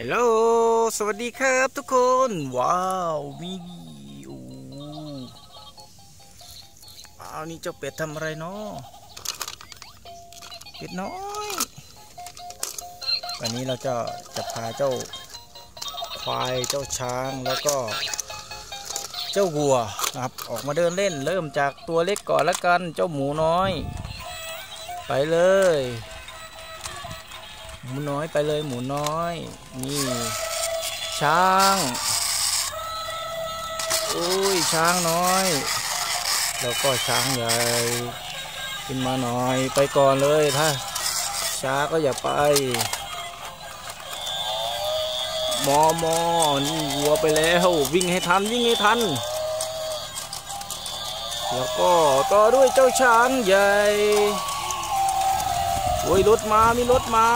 ฮลโหล สวัสดีครับทุกคน ว้าวมีโอ้ว้าวนี่เจ้าเป็ดทำอะไรเนาะเป็ดน้อย วันนี้เราจะจะพาเจ้าควาย เจ้าช้าง แล้วก็ เจ้าวัวนะครับ ออกมาเดินเล่น เริ่มจากตัวเล็กก่อนละกัน เจ้าหมูน้อย ไปเลย หมูน้อยไปเลยหมูน้อย นี่ช้างโอ้ยช้างน้อย แล้วก็ช้างใหญ่ขึ้นมาหน่อยไปก่อนเลยถ้าช้าก็อย่าไปมอมอนี่วัวไปแล้ววิ่งให้ทันวิ่งให้ทัน แล้วก็ต่อด้วยเจ้าช้างใหญ่ อ้ยรถมามีรถมา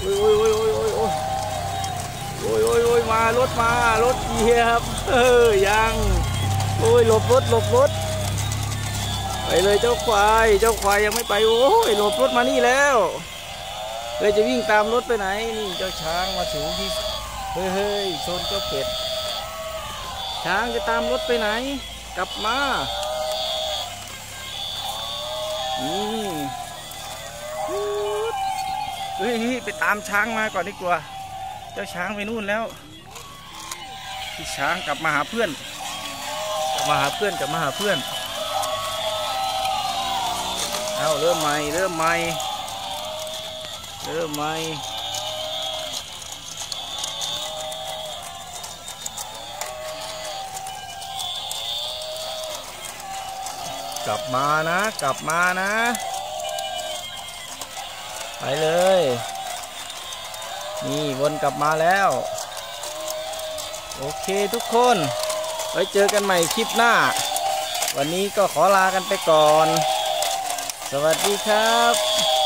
โอ้ยโอ้ยโอ้ยโอ้ยโอ้ยโอ้ยโอ้ยโอ้ยมารถมารถเยียบเออยังโอ้ยหลบรถหลบรถไปเลยเจ้าควายเจ้าควายยังไม่ไปโอ้ยหลบรถมานี่แล้วเลยจะวิ่งตามรถไปไหนนี่เจ้าช้างมาถึงที่เฮ้ยเฮ้ยชนเจ้าเป็ดช้างจะตามรถไปไหน กลับมานี่ เฮ้ยไปตามช้างมาก่อนดีกว่า เจ้าช้างไปนู่นแล้วพี่ช้างกลับมาหาเพื่อนกลับมาหาเพื่อนกลับมาหาเพื่อนเอาเริ่มใหม่เริ่มใหม่เริ่มใหม่กลับมานะ กลับมานะ ไปเลย นี่วนกลับมาแล้ว โอเคทุกคน ไว้เจอกันใหม่คลิปหน้า วันนี้ก็ขอลากันไปก่อน สวัสดีครับ